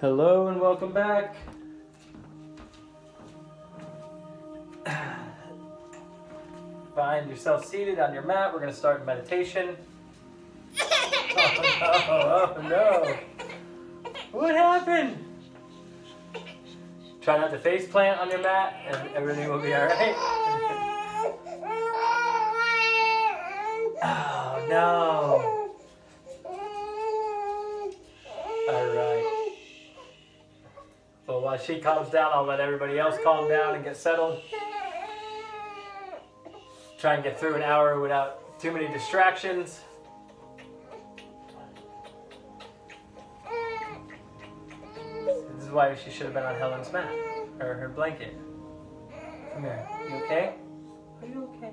Hello and welcome back. Find yourself seated on your mat. We're going to start meditation. Oh, no, oh no. What happened? Try not to face plant on your mat and everything will be alright. oh no. While she calms down, I'll let everybody else calm down and get settled. Try and get through an hour without too many distractions. This is why she should have been on Helen's mat or her blanket. Come here. You okay? Are you okay?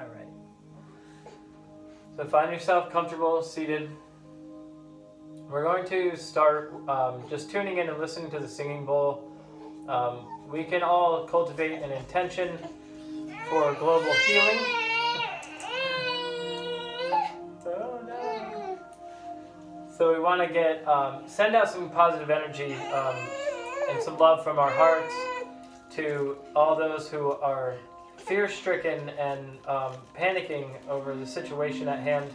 All right. So find yourself comfortable, seated. We're going to start um, just tuning in and listening to the singing bowl. Um, we can all cultivate an intention for global healing. So we want to get um, send out some positive energy um, and some love from our hearts to all those who are fear-stricken and um, panicking over the situation at hand.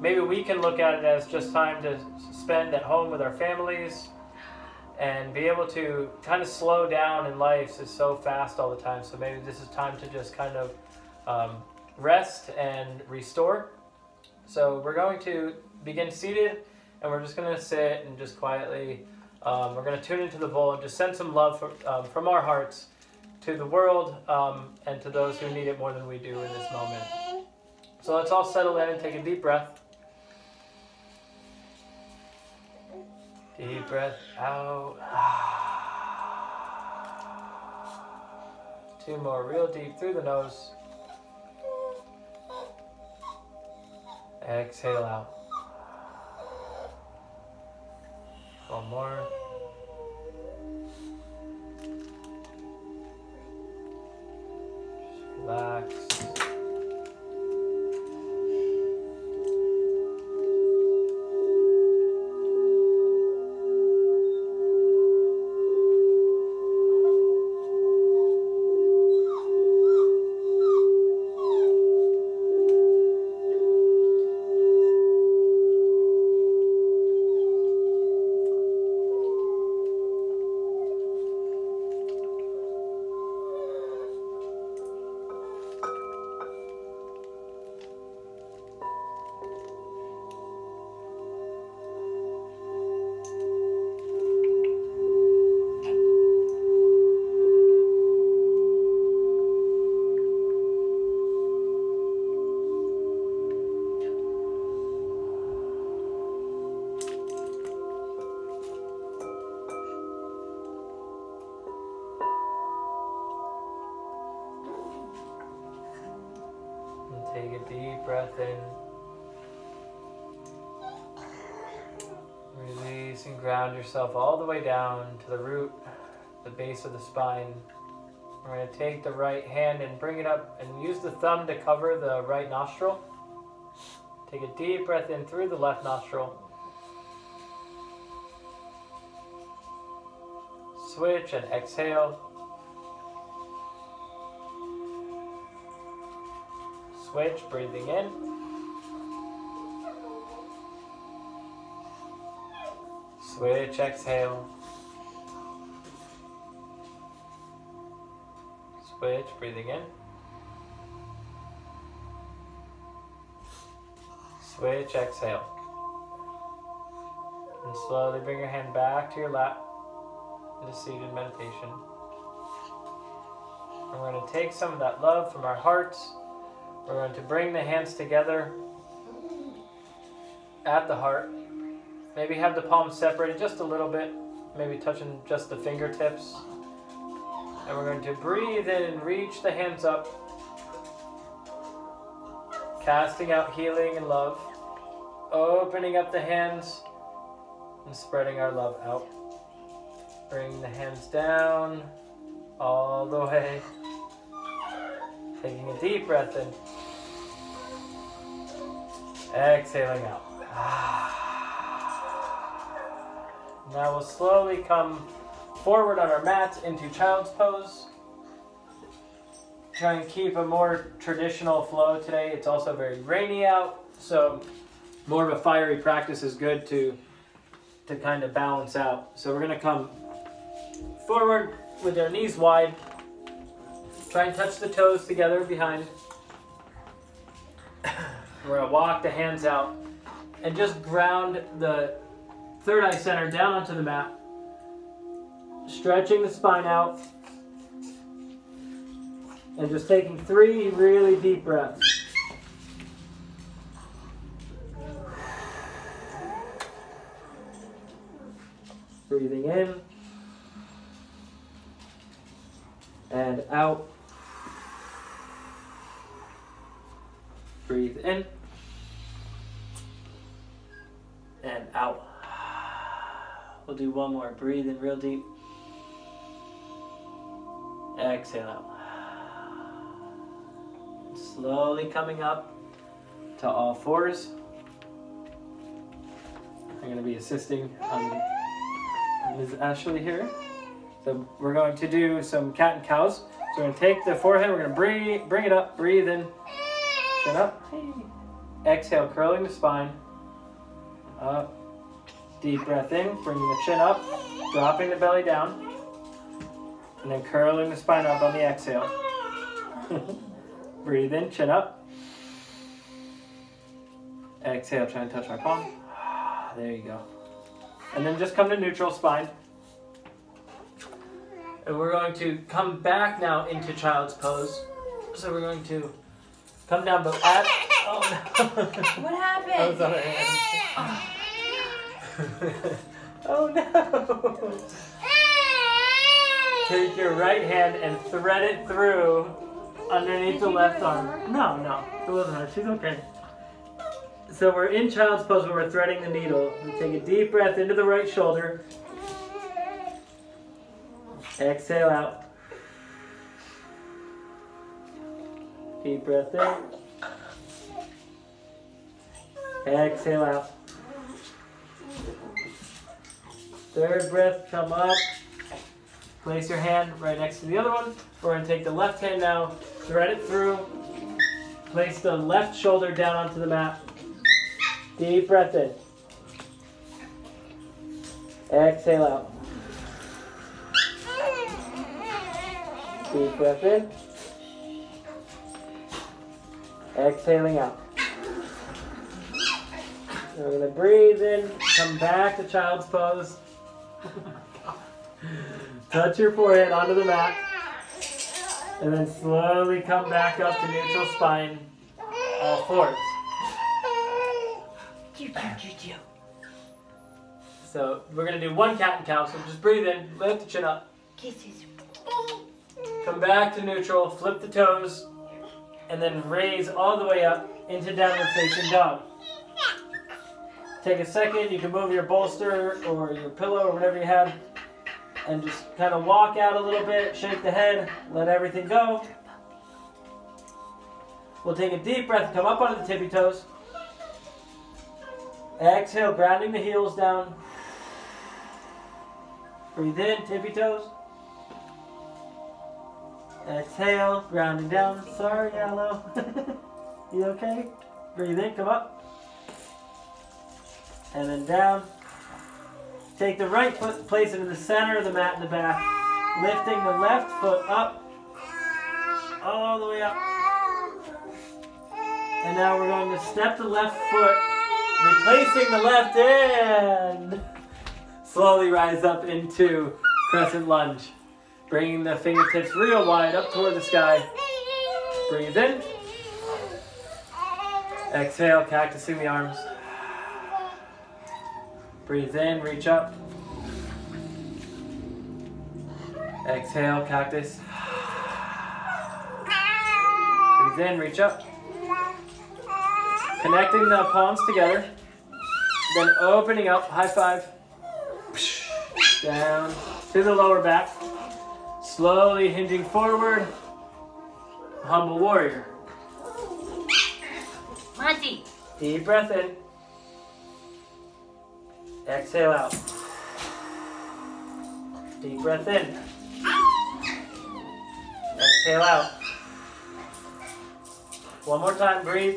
Maybe we can look at it as just time to spend at home with our families and be able to kind of slow down in life is so fast all the time. So maybe this is time to just kind of um, rest and restore. So we're going to begin seated and we're just going to sit and just quietly, um, we're going to tune into the bowl and just send some love from, um, from our hearts to the world um, and to those who need it more than we do in this moment. So let's all settle in and take a deep breath. Deep breath out. Ah. Two more, real deep through the nose. Exhale out. One more. Relax. Ground yourself all the way down to the root, the base of the spine. We're going to take the right hand and bring it up and use the thumb to cover the right nostril. Take a deep breath in through the left nostril. Switch and exhale. Switch, breathing in. Switch, exhale. Switch, breathing in. Switch, exhale. And slowly bring your hand back to your lap into seated meditation. And we're going to take some of that love from our hearts. We're going to bring the hands together at the heart. Maybe have the palms separated just a little bit, maybe touching just the fingertips. And we're going to breathe in reach the hands up, casting out healing and love, opening up the hands and spreading our love out. Bring the hands down all the way. Taking a deep breath in. Exhaling out. Ah. Now we'll slowly come forward on our mat into child's pose. Try and keep a more traditional flow today. It's also very rainy out, so more of a fiery practice is good to to kind of balance out. So we're gonna come forward with our knees wide. Try and touch the toes together behind. We're gonna walk the hands out and just ground the third eye center down onto the mat. Stretching the spine out. And just taking three really deep breaths. Breathing in and out. Breathe in and out. We'll do one more. Breathe in real deep. Exhale out. Slowly coming up to all fours. I'm going to be assisting um, Ms. Ashley here. So we're going to do some cat and cows. So we're going to take the forehead, we're going to bring, bring it up, breathe in, chin up. Exhale, curling the spine. Up. Deep breath in, bringing the chin up, dropping the belly down, and then curling the spine up on the exhale. Breathe in, chin up. Exhale, try and touch my palm. There you go. And then just come to neutral spine. And we're going to come back now into child's pose. So we're going to come down, but at. Oh no. What happened? I was on her hand. oh no! Take your right hand and thread it through underneath the left arm. No, no, it wasn't her. She's okay. So we're in child's pose where we're threading the needle. We take a deep breath into the right shoulder. Exhale out. Deep breath in. Exhale out. Third breath, come up. Place your hand right next to the other one. We're to take the left hand now, thread it through. Place the left shoulder down onto the mat. Deep breath in. Exhale out. Deep breath in. Exhaling out. We're going to breathe in, come back to child's pose. Touch your forehead onto the mat. And then slowly come back up to neutral spine, all fours. So we're gonna do one cat and cow. So just breathe in, lift the chin up, Kisses. come back to neutral, flip the toes, and then raise all the way up into downward facing dog. Take a second, you can move your bolster or your pillow or whatever you have, and just kind of walk out a little bit, shake the head, let everything go. We'll take a deep breath, come up onto the tippy toes. Exhale, grounding the heels down. Breathe in, tippy toes. Exhale, grounding down. Sorry, Yellow. you okay? Breathe in, come up. And then down. Take the right foot, place it in the center of the mat in the back. Lifting the left foot up. All the way up. And now we're going to step the left foot, replacing the left and slowly rise up into crescent lunge. Bringing the fingertips real wide up toward the sky. Breathe in. Exhale, cactusing the arms. Breathe in, reach up. Exhale, cactus. Breathe in, reach up. Connecting the palms together. Then opening up, high five. Down to the lower back. Slowly hinging forward. Humble warrior. Monty. Deep breath in. Exhale out. Deep breath in. Exhale out. One more time, breathe.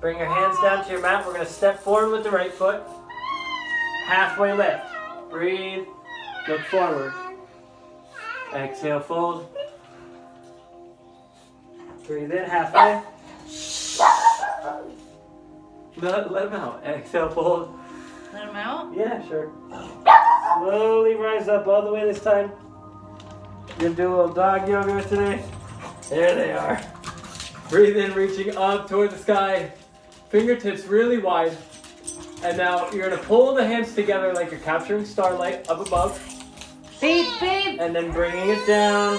Bring your hands down to your mat. We're going to step forward with the right foot. Halfway lift. Breathe. Look forward. Exhale, fold. Breathe in halfway. Let, him out. Exhale, fold. Let him out. Yeah, sure. Slowly rise up all the way this time. You're Gonna do a little dog yoga today. There they are. Breathe in, reaching up toward the sky. Fingertips really wide. And now you're gonna pull the hands together like you're capturing starlight up above. Beep, beep. And then bringing it down.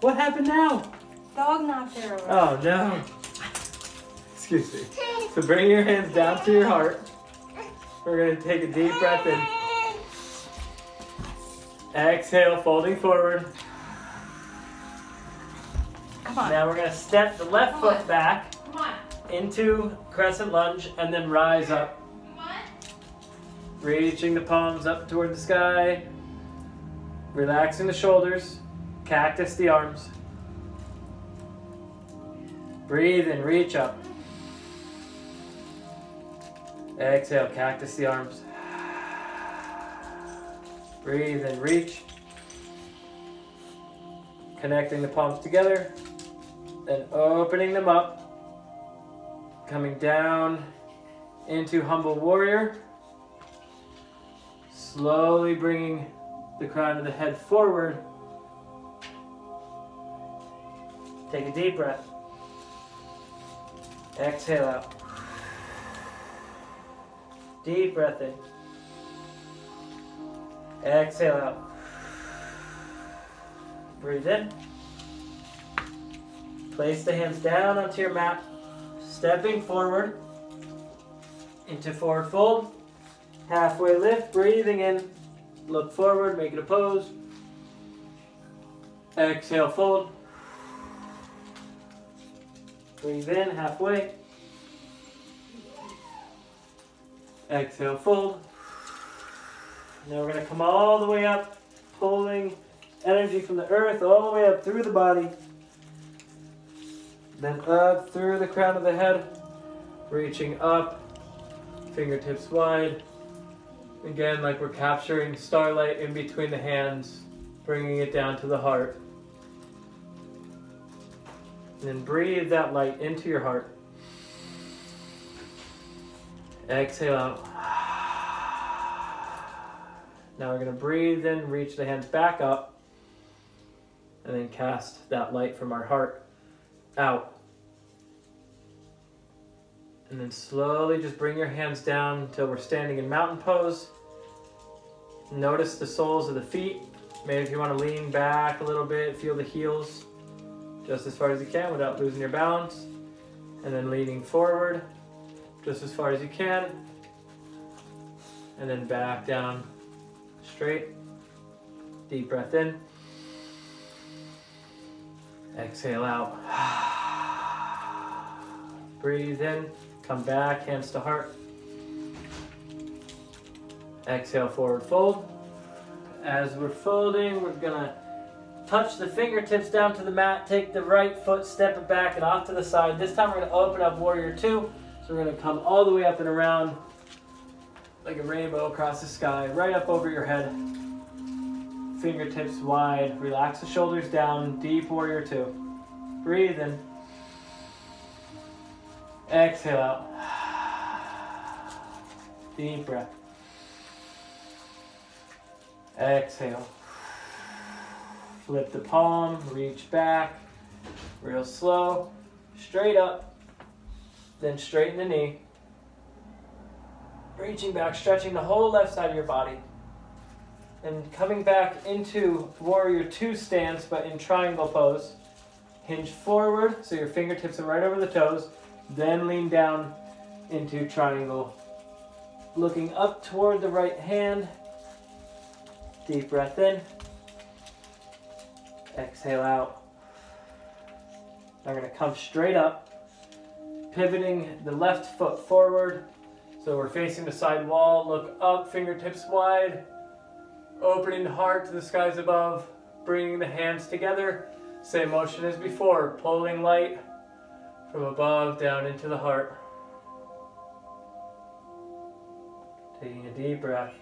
what happened now? Dog knocked her over. Oh no. Excuse me. So bring your hands down to your heart. We're gonna take a deep breath in. Exhale, folding forward. Come on. Now we're gonna step the left Come on. foot back Come on. into crescent lunge and then rise up. Reaching the palms up toward the sky. Relaxing the shoulders. Cactus the arms. Breathe and reach up. Exhale, cactus the arms. Breathe and reach. Connecting the palms together. Then opening them up. Coming down into humble warrior. Slowly bringing the crown of the head forward. Take a deep breath. Exhale out. Deep breath in. Exhale out. Breathe in. Place the hands down onto your mat, stepping forward into forward fold. Halfway lift, breathing in. Look forward, make it a pose. Exhale, fold. Breathe in, halfway. Exhale, fold. Now we're going to come all the way up, pulling energy from the earth all the way up through the body. Then up through the crown of the head, reaching up, fingertips wide. Again, like we're capturing starlight in between the hands, bringing it down to the heart. And then breathe that light into your heart. Exhale out. Now we're to breathe in, reach the hands back up, and then cast that light from our heart out. And then slowly just bring your hands down until we're standing in mountain pose. Notice the soles of the feet. Maybe if you want to lean back a little bit, feel the heels just as far as you can without losing your balance. And then leaning forward just as far as you can. And then back down straight. Deep breath in. Exhale out. Breathe in. Come back, hands to heart. Exhale, forward fold. As we're folding, we're gonna touch the fingertips down to the mat, take the right foot, step it back and off to the side. This time we're gonna open up warrior two. We're gonna come all the way up and around like a rainbow across the sky, right up over your head. Fingertips wide, relax the shoulders down, deep warrior two. Breathe in. Exhale out. Deep breath. Exhale. Flip the palm, reach back, real slow, straight up, then straighten the knee. Reaching back, stretching the whole left side of your body. And coming back into warrior two stance, but in triangle pose. Hinge forward, so your fingertips are right over the toes. Then lean down into triangle. Looking up toward the right hand. Deep breath in. Exhale out. I'm going to come straight up, pivoting the left foot forward, So we're facing the side wall. Look up, fingertips wide. Opening the heart to the skies above. Bringing the hands together. Same motion as before. Pulling light from above down into the heart. Taking a deep breath.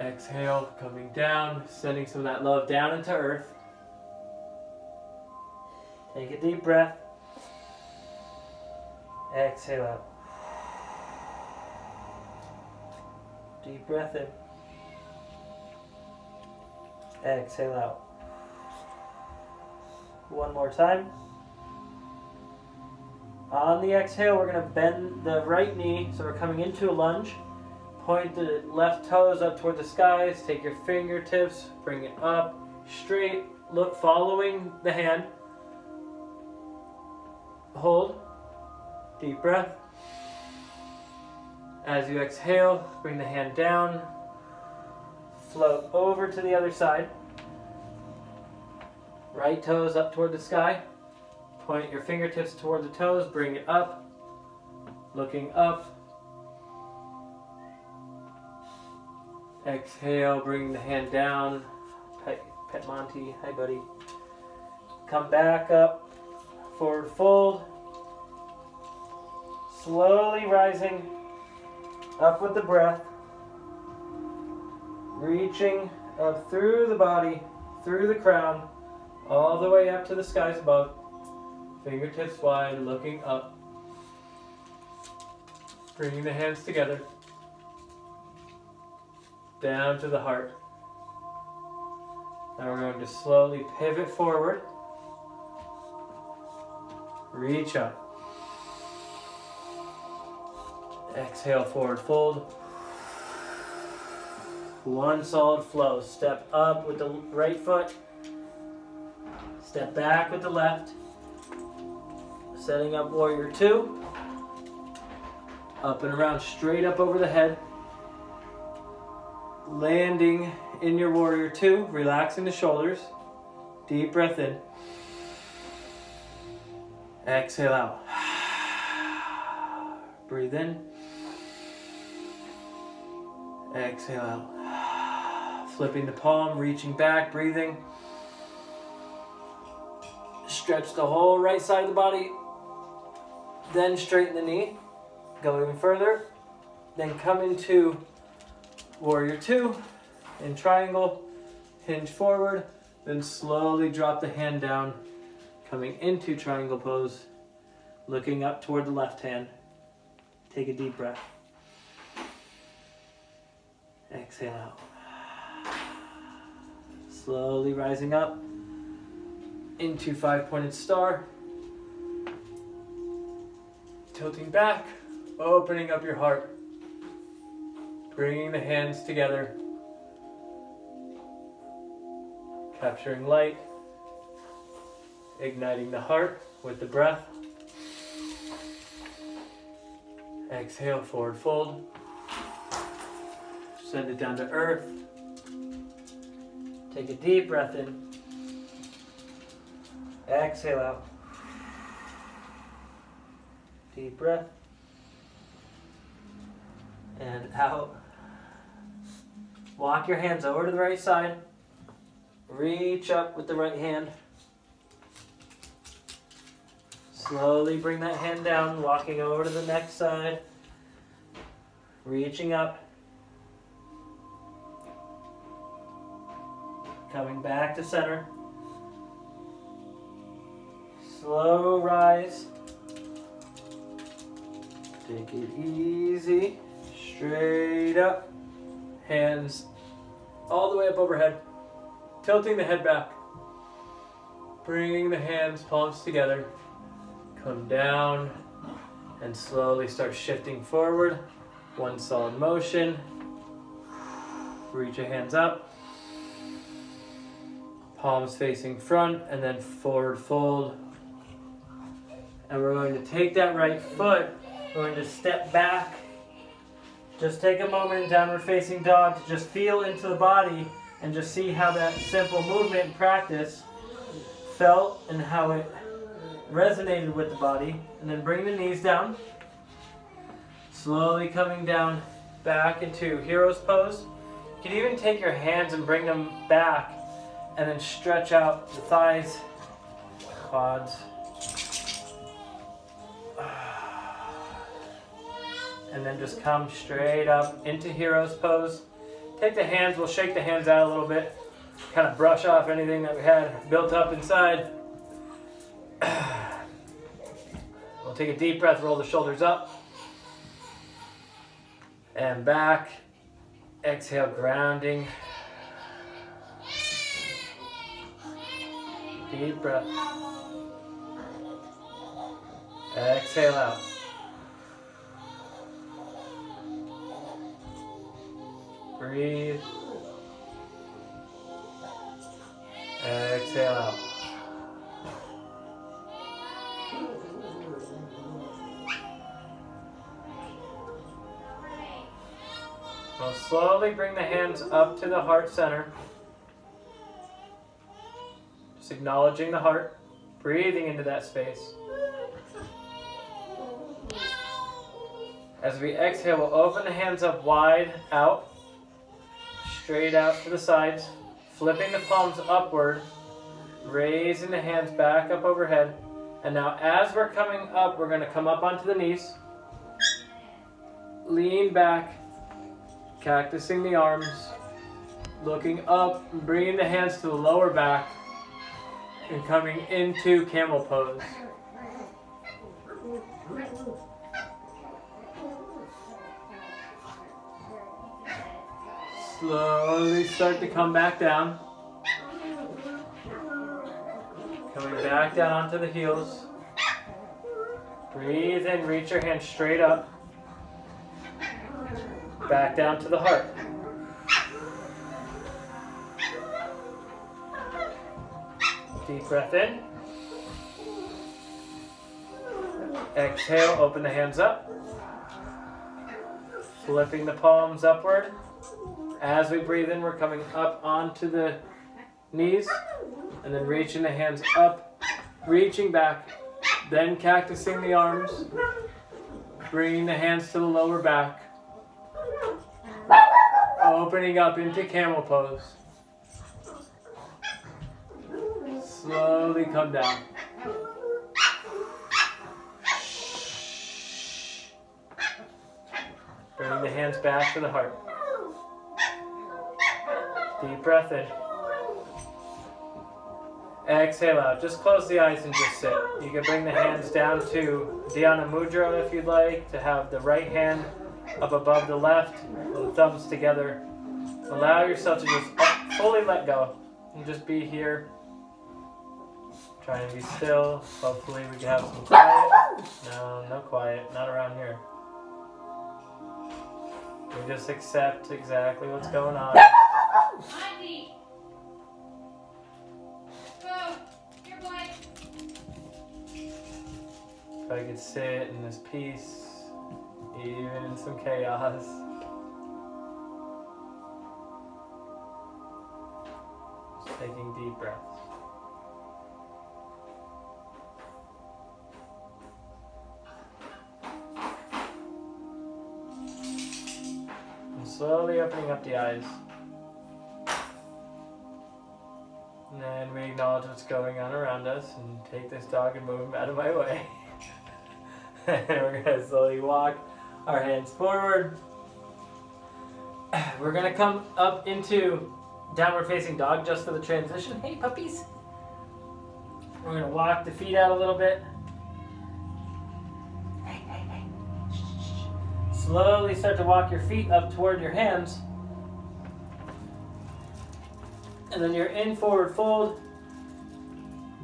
Exhale, coming down, sending some of that love down into earth. Take a deep breath. Exhale out. Deep breath in. Exhale out. One more time. On the exhale, we're going to bend the right knee, so we're coming into a lunge. Point the left toes up toward the skies. Take your fingertips, bring it up, straight. Look, following the hand. Hold. Deep breath. As you exhale, bring the hand down. Float over to the other side. Right toes up toward the sky. Point your fingertips toward the toes, bring it up. Looking up. Exhale, bring the hand down. Pet, pet Monty, hi buddy. Come back up, forward fold. Slowly rising up with the breath. Reaching up through the body, through the crown, all the way up to the skies above. Fingertips wide, looking up. Bringing the hands together. Down to the heart. Now we're going to slowly pivot forward. Reach up. Exhale, forward fold. One solid flow. Step up with the right foot. Step back with the left. Setting up warrior two. Up and around, straight up over the head. Landing in your warrior two, relaxing the shoulders. Deep breath in. Exhale out. Breathe in. Exhale out. Flipping the palm, reaching back, breathing. Stretch the whole right side of the body. Then straighten the knee. Go even further. Then come into warrior two in triangle. Hinge forward. Then slowly drop the hand down. Coming into triangle pose. Looking up toward the left hand. Take a deep breath. Exhale out. Slowly rising up into five pointed star. Tilting back, opening up your heart. Bringing the hands together. Capturing light. Igniting the heart with the breath. Exhale, forward fold. Send it down to earth. Take a deep breath in. Exhale out. Deep breath. And out. Walk your hands over to the right side. Reach up with the right hand. Slowly bring that hand down, walking over to the next side. Reaching up. Coming back to center. Slow rise. Take it easy. Straight up. Hands all the way up overhead. Tilting the head back. Bringing the hands, palms together. Come down and slowly start shifting forward. One solid motion. Reach your hands up palms facing front, and then forward fold. And we're going to take that right foot, we're going to step back. Just take a moment in downward facing dog to just feel into the body and just see how that simple movement practice felt and how it resonated with the body. And then bring the knees down. Slowly coming down back into hero's pose. You can even take your hands and bring them back and then stretch out the thighs, quads. And then just come straight up into hero's pose. Take the hands, we'll shake the hands out a little bit, kind of brush off anything that we had built up inside. We'll take a deep breath, roll the shoulders up and back. Exhale, grounding. Deep breath. Exhale out. Breathe. Exhale out. Now slowly bring the hands up to the heart center. Just acknowledging the heart, breathing into that space. As we exhale, we'll open the hands up wide out, straight out to the sides, flipping the palms upward, raising the hands back up overhead. And now as we're coming up, we're going to come up onto the knees, lean back, cactusing the arms, looking up, bringing the hands to the lower back, and coming into camel pose. Slowly start to come back down. Coming back down onto the heels. Breathe in, reach your hands straight up. Back down to the heart. Deep breath in. Exhale, open the hands up. Flipping the palms upward. As we breathe in, we're coming up onto the knees and then reaching the hands up, reaching back, then cactusing the arms, bringing the hands to the lower back, opening up into camel pose. Slowly come down. Bring the hands back to the heart. Deep breath in. Exhale out. Just close the eyes and just sit. You can bring the hands down to Dhyana Mudra if you'd like, to have the right hand up above the left, the thumbs together. Allow yourself to just fully let go and just be here. Try and be still. Hopefully we can have some quiet. No, no quiet. Not around here. We just accept exactly what's going on. Go. Here, boy. If I could sit in this peace, even in some chaos. Taking deep breaths. And slowly opening up the eyes. And then we acknowledge what's going on around us and take this dog and move him out of my way. and we're to slowly walk our hands forward. We're to come up into downward facing dog just for the transition. Hey, puppies. We're to walk the feet out a little bit. Slowly start to walk your feet up toward your hands. And then you're in forward fold.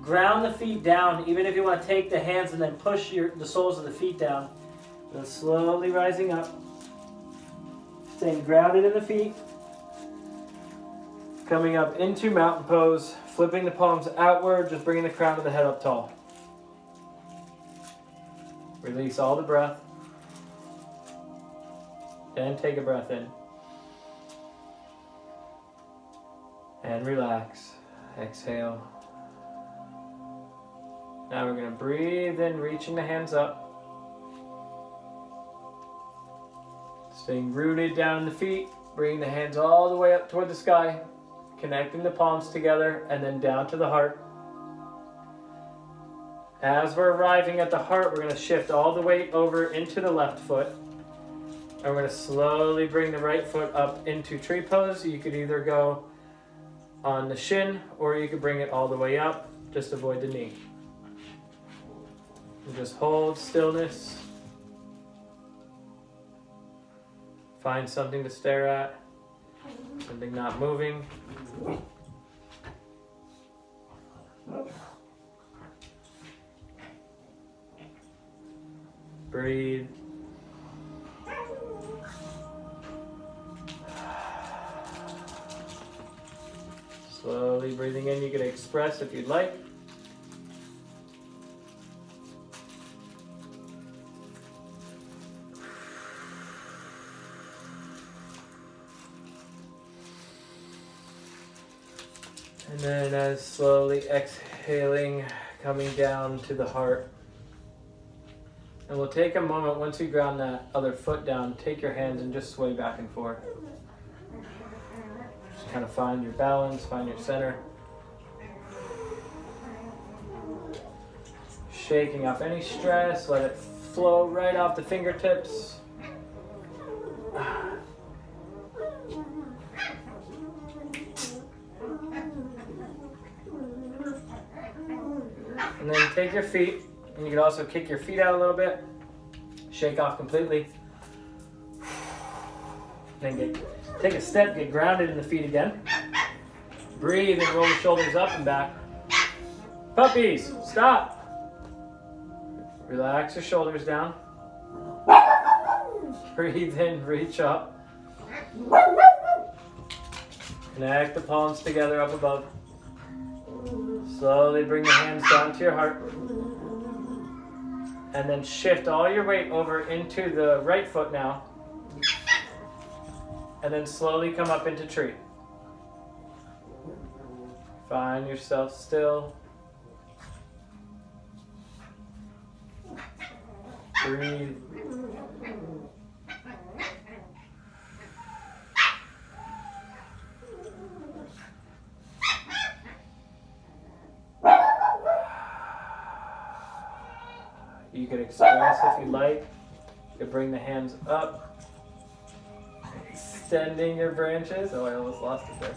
Ground the feet down, even if you want to take the hands and then push your the soles of the feet down. Then slowly rising up. Staying grounded in the feet. Coming up into mountain pose, flipping the palms outward, just bringing the crown of the head up tall. Release all the breath. And take a breath in. And relax. Exhale. Now we're going to breathe in, reaching the hands up. Staying rooted down in the feet, bringing the hands all the way up toward the sky, connecting the palms together, and then down to the heart. As we're arriving at the heart, we're going to shift all the weight over into the left foot. And we're to slowly bring the right foot up into tree pose. You could either go on the shin or you could bring it all the way up. Just avoid the knee. And just hold stillness. Find something to stare at, something not moving. Breathe. Slowly breathing in, you can express if you'd like. Then as slowly exhaling, coming down to the heart. And we'll take a moment once you ground that other foot down, take your hands and just sway back and forth. Just kind of find your balance, find your center. Shaking off any stress, let it flow right off the fingertips. Your feet, and you can also kick your feet out a little bit. Shake off completely. Then get, take a step, get grounded in the feet again. Breathe and roll the shoulders up and back. Puppies, stop. Relax your shoulders down. Breathe in, reach up. Connect the palms together up above. Slowly bring your hands down to your heart. And then shift all your weight over into the right foot now. And then slowly come up into tree. Find yourself still. Breathe. You can express if you like. You could bring the hands up. Extending your branches. Oh, I almost lost it there.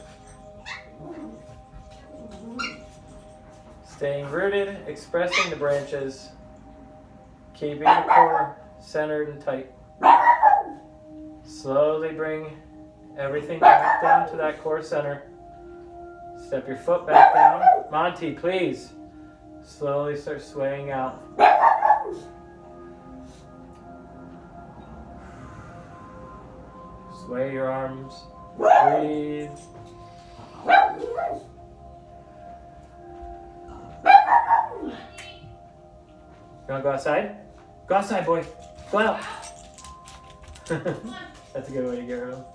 Staying rooted, expressing the branches, keeping the core centered and tight. Slowly bring everything back down to that core center. Step your foot back down. Monty, please. Slowly start swaying out. Sway your arms. Breathe. You wanna go outside? Go outside, boy. Go out. That's a good way to get on.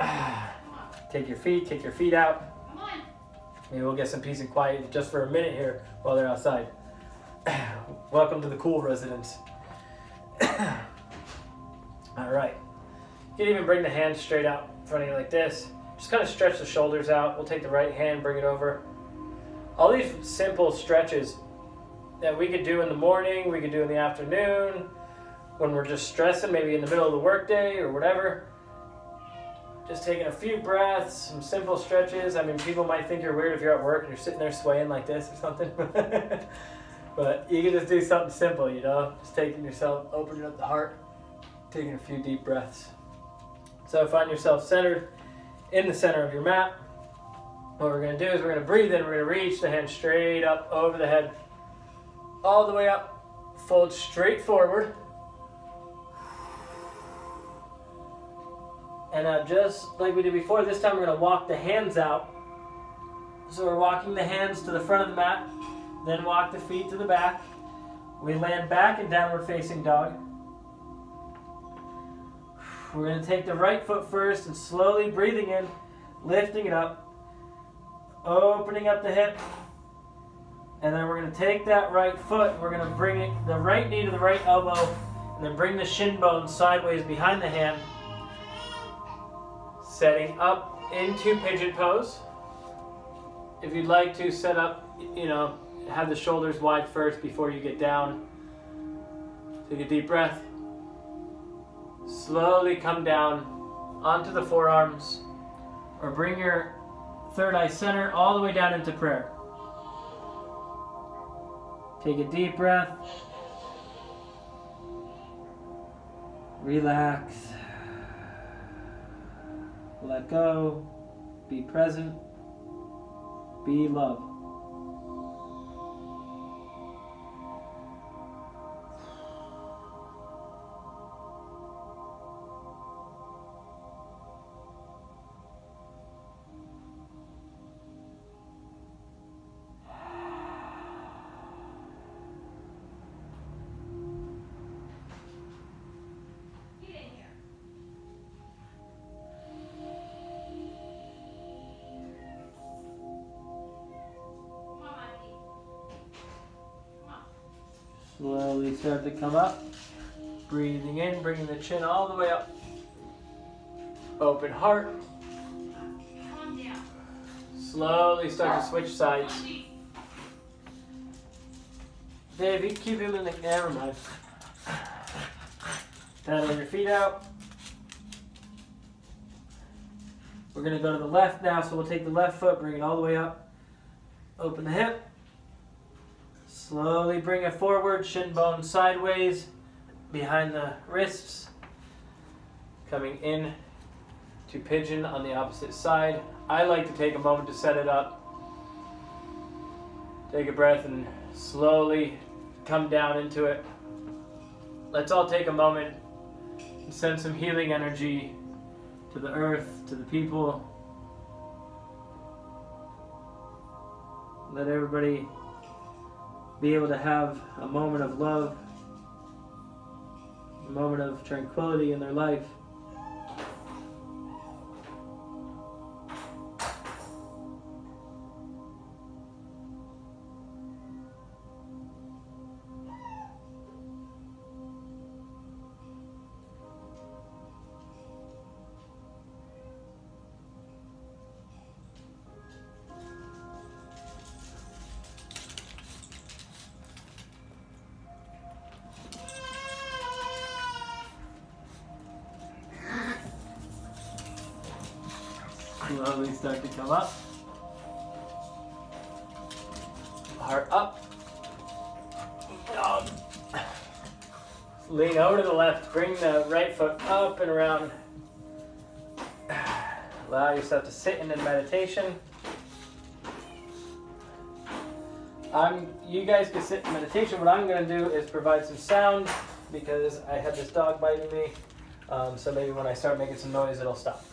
Take your feet, take your feet out. Maybe we'll get some peace and quiet just for a minute here while they're outside. Welcome to the cool residence. All right. You can even bring the hands straight out in front of you like this. Just kind of stretch the shoulders out. We'll take the right hand, bring it over. All these simple stretches that we could do in the morning, we could do in the afternoon, when we're just stressing, maybe in the middle of the workday or whatever. Just taking a few breaths, some simple stretches. I mean, people might think you're weird if you're at work and you're sitting there swaying like this or something. but you can just do something simple, you know? Just taking yourself, opening up the heart, taking a few deep breaths. So find yourself centered in the center of your mat. What we're going to do is we're going to breathe in, we're to reach the hand straight up over the head, all the way up, fold straight forward. And uh, just like we did before, this time we're going to walk the hands out. So we're walking the hands to the front of the mat, then walk the feet to the back. We land back in downward facing dog. We're going to take the right foot first and slowly breathing in, lifting it up, opening up the hip. And then we're going to take that right foot, we're going to bring it the right knee to the right elbow, And then bring the shin bone sideways behind the hand. Setting up into pigeon pose. If you'd like to set up, you know, have the shoulders wide first before you get down. Take a deep breath. Slowly come down onto the forearms or bring your third eye center all the way down into prayer. Take a deep breath. Relax. Let go. Be present. Be love. Start to come up. Breathing in, bringing the chin all the way up. Open heart. Slowly start to switch sides. Dave, you keep him in the camera, man. Paddle your feet out. We're gonna go to the left now, so we'll take the left foot, bring it all the way up. Open the hip. Slowly bring it forward, shin bone sideways, behind the wrists. Coming in to pigeon on the opposite side. I like to take a moment to set it up. Take a breath and slowly come down into it. Let's all take a moment and send some healing energy to the earth, to the people. Let everybody be able to have a moment of love, a moment of tranquility in their life. Meditation. I'm. You guys can sit in meditation. What I'm going to do is provide some sound because I have this dog biting me. Um, so maybe when I start making some noise, it'll stop.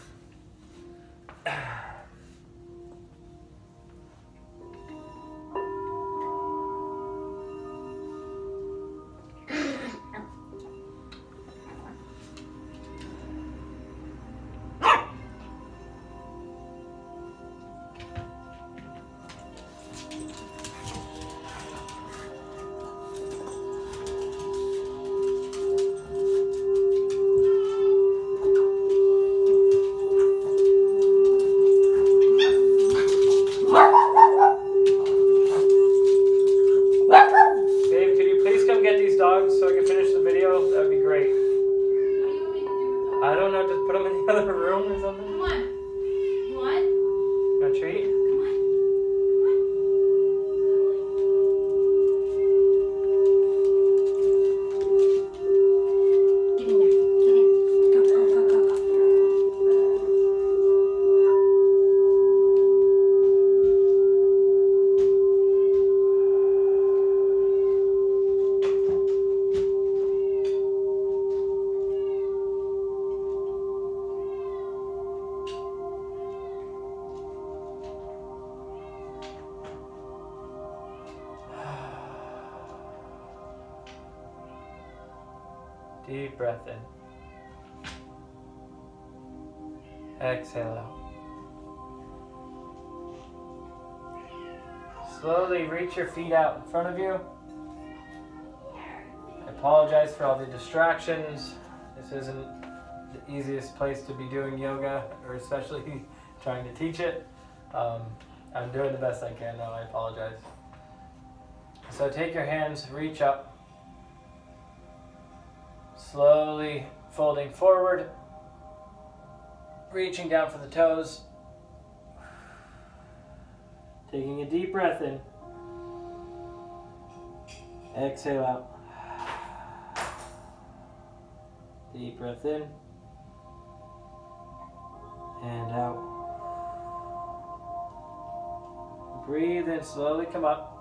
Your feet out in front of you. I apologize for all the distractions. This isn't the easiest place to be doing yoga, or especially trying to teach it. Um, I'm doing the best I can now, I apologize. So take your hands, reach up, slowly folding forward, reaching down for the toes, taking a deep breath in, exhale out. Deep breath in and out. Breathe in, slowly come up.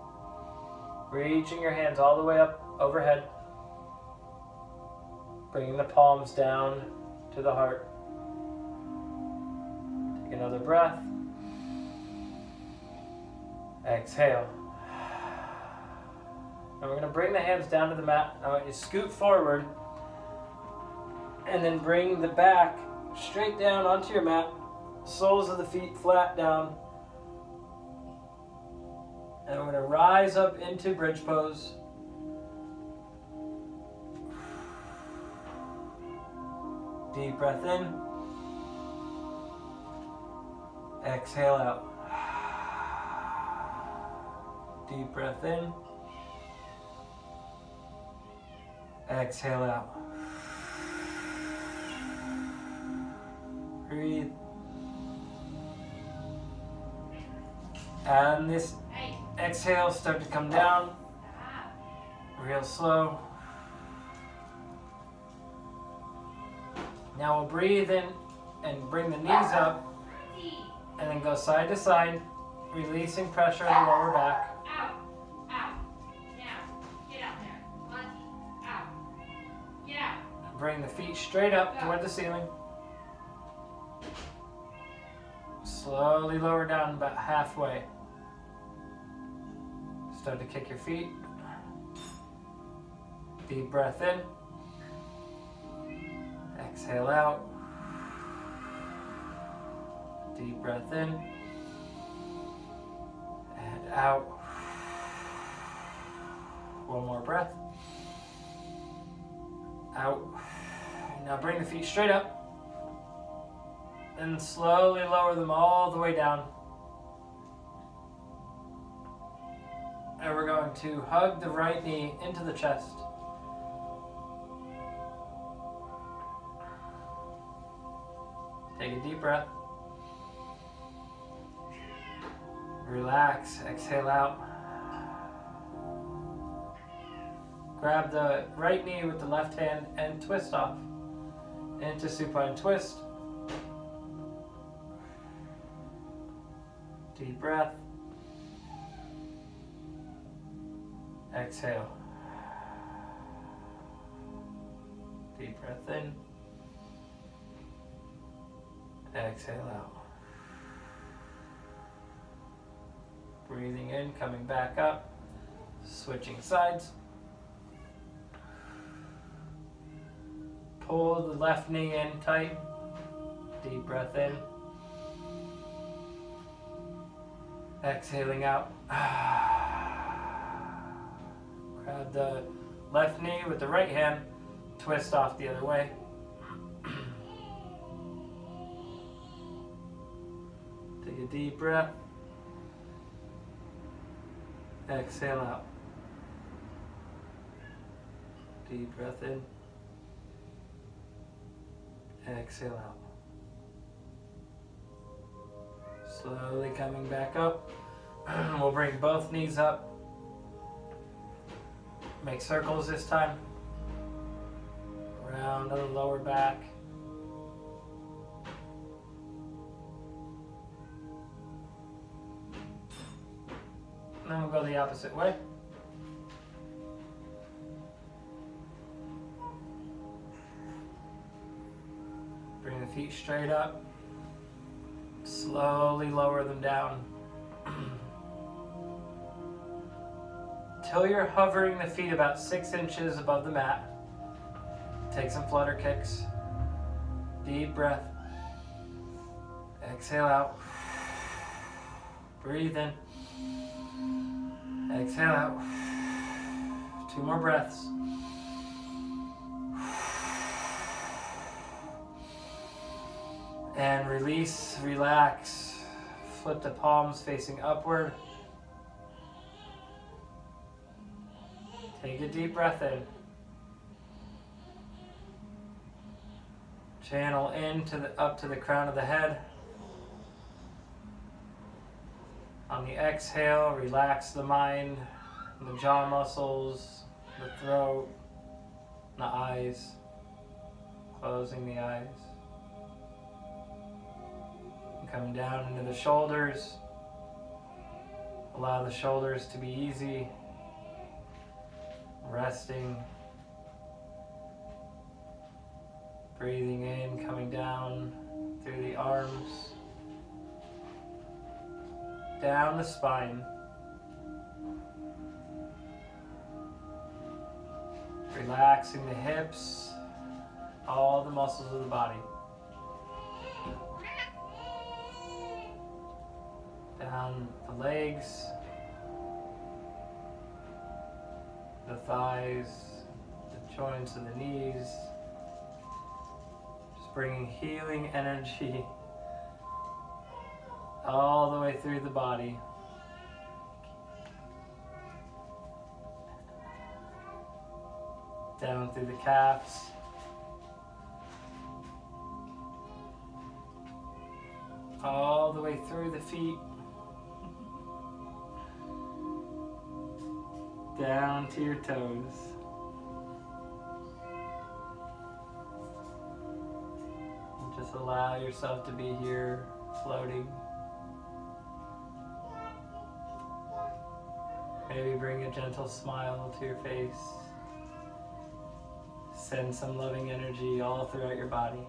Reaching your hands all the way up overhead. Bringing the palms down to the heart. Take another breath. Exhale. And we're going to bring the hands down to the mat. I want you to scoot forward and then bring the back straight down onto your mat. Soles of the feet flat down. And we're going to rise up into bridge pose. Deep breath in. Exhale out. Deep breath in. Exhale out. Breathe. And this exhale, start to come down real slow. Now we'll breathe in and bring the knees up and then go side to side, releasing pressure in the lower back. Bring the feet straight up toward the ceiling. Slowly lower down about halfway. Start to kick your feet. Deep breath in. Exhale out. Deep breath in. And out. One more breath. Out. Now bring the feet straight up. And slowly lower them all the way down. And we're going to hug the right knee into the chest. Take a deep breath. Relax, exhale out. Grab the right knee with the left hand and twist off into supine twist. Deep breath. Exhale. Deep breath in. Exhale out. Breathing in, coming back up. Switching sides. Pull the left knee in tight. Deep breath in. Exhaling out. Grab the left knee with the right hand, twist off the other way. Take a deep breath. Exhale out. Deep breath in. Exhale out. Slowly coming back up. we'll bring both knees up. Make circles this time. Around the lower back. Then we'll go the opposite way. Feet straight up. Slowly lower them down. Till you're hovering the feet about six inches above the mat. Take some flutter kicks. Deep breath. Exhale out. Breathe in. Exhale out. Two more breaths. And release, relax. Flip the palms facing upward. Take a deep breath in. Channel into the up to the crown of the head. On the exhale, relax the mind, the jaw muscles, the throat, the eyes, closing the eyes. Coming down into the shoulders. Allow the shoulders to be easy, resting. Breathing in, coming down through the arms, down the spine. Relaxing the hips, all the muscles of the body. Down the legs, the thighs, the joints of the knees. Just bringing healing energy all the way through the body. Down through the calves. All the way through the feet. Down to your toes. And just allow yourself to be here floating. Maybe bring a gentle smile to your face. Send some loving energy all throughout your body.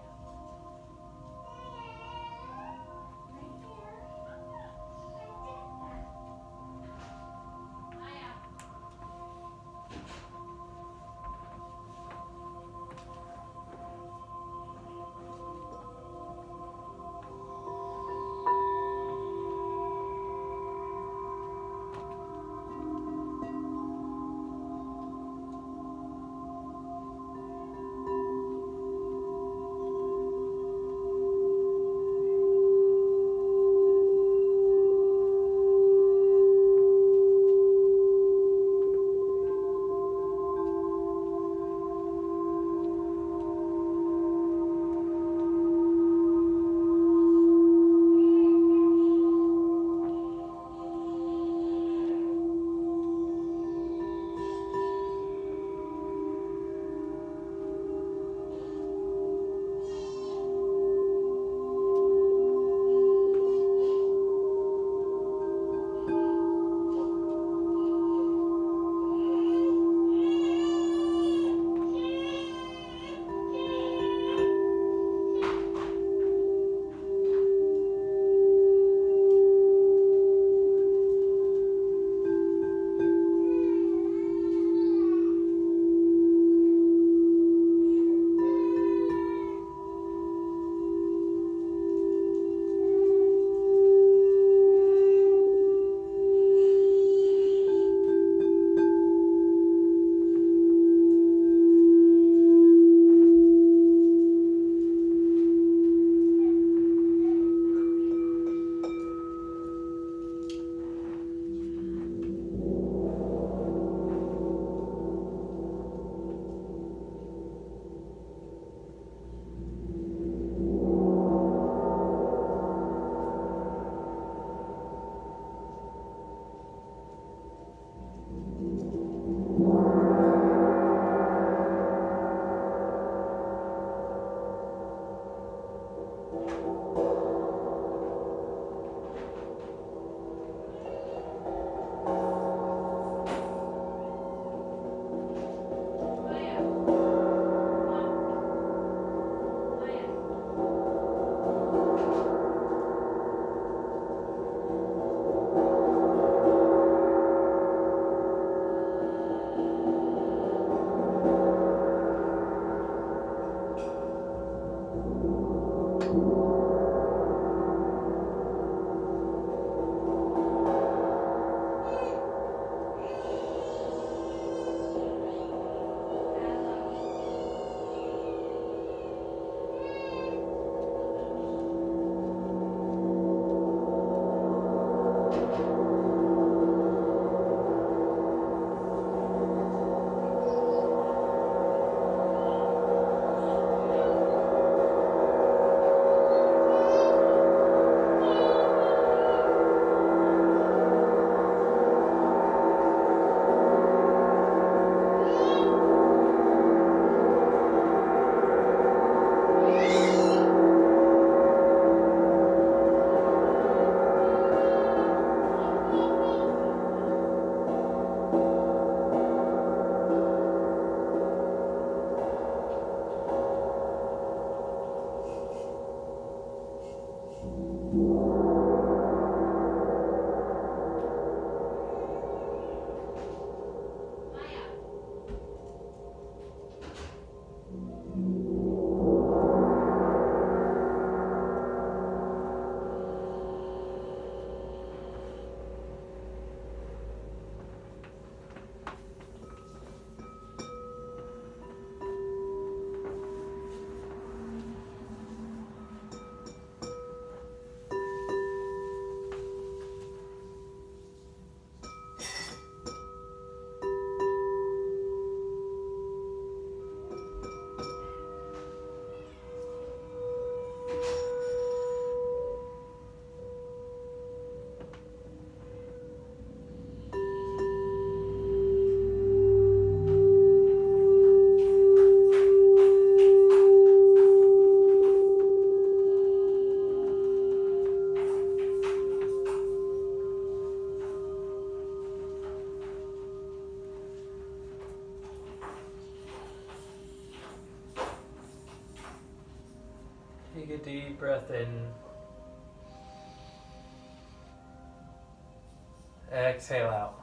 Exhale out.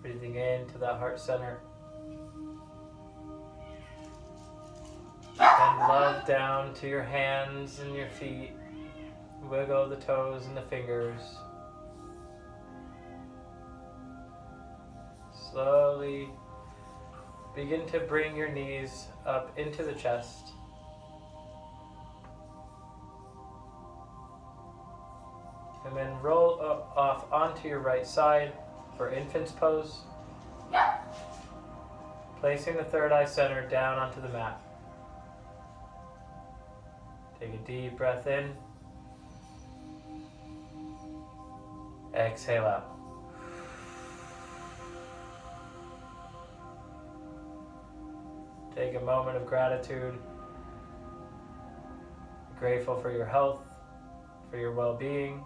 Breathing in to that heart center. And love down to your hands and your feet. Wiggle the toes and the fingers. Slowly begin to bring your knees up into the chest. Your right side for infant's pose. Placing the third eye center down onto the mat. Take a deep breath in. Exhale out. Take a moment of gratitude. Grateful for your health, for your well being.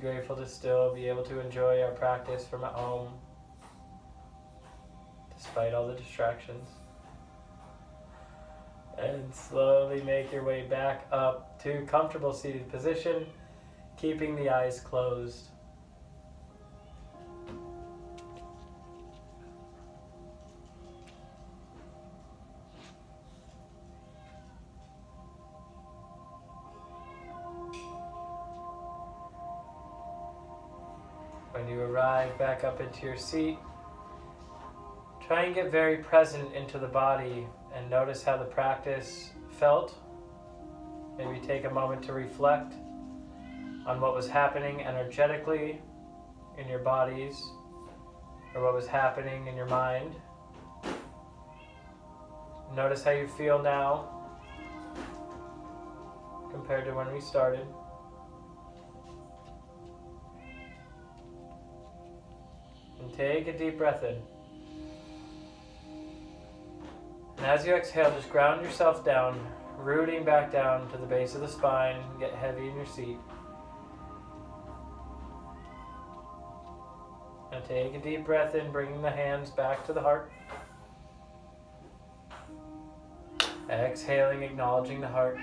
Grateful to still be able to enjoy our practice from at home, despite all the distractions. And slowly make your way back up to comfortable seated position, keeping the eyes closed. Back up into your seat, try and get very present into the body and notice how the practice felt. Maybe take a moment to reflect on what was happening energetically in your bodies or what was happening in your mind. Notice how you feel now compared to when we started. And take a deep breath in. And as you exhale, just ground yourself down, rooting back down to the base of the spine. Get heavy in your seat. And take a deep breath in, bringing the hands back to the heart. Exhaling, acknowledging the heart.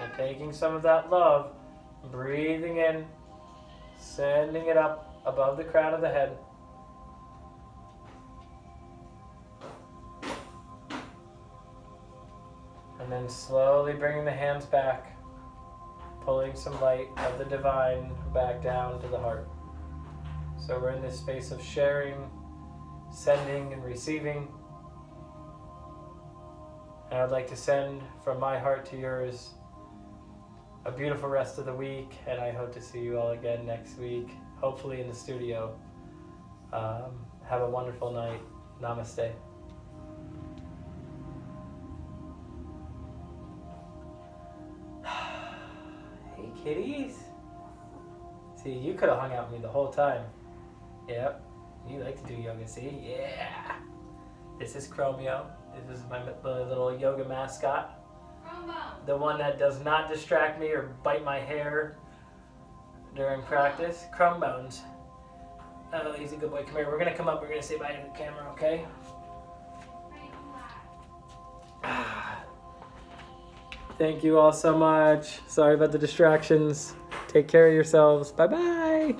And taking some of that love, breathing in, sending it up above the crown of the head. And then slowly bringing the hands back, pulling some light of the divine back down to the heart. So we're in this space of sharing, sending, and receiving. And I'd like to send from my heart to yours a beautiful rest of the week, and I hope to see you all again next week, hopefully in the studio. Um, have a wonderful night. Namaste. hey, kitties. See, you could have hung out with me the whole time. Yep, you like to do yoga, see? Yeah. This is Chromio. This is my little yoga mascot the one that does not distract me or bite my hair during practice. Crumb Bones. Oh, he's a good boy. Come here. We're gonna come up. We're gonna say bye to the camera, okay? Thank you all so much. Sorry about the distractions. Take care of yourselves. Bye bye.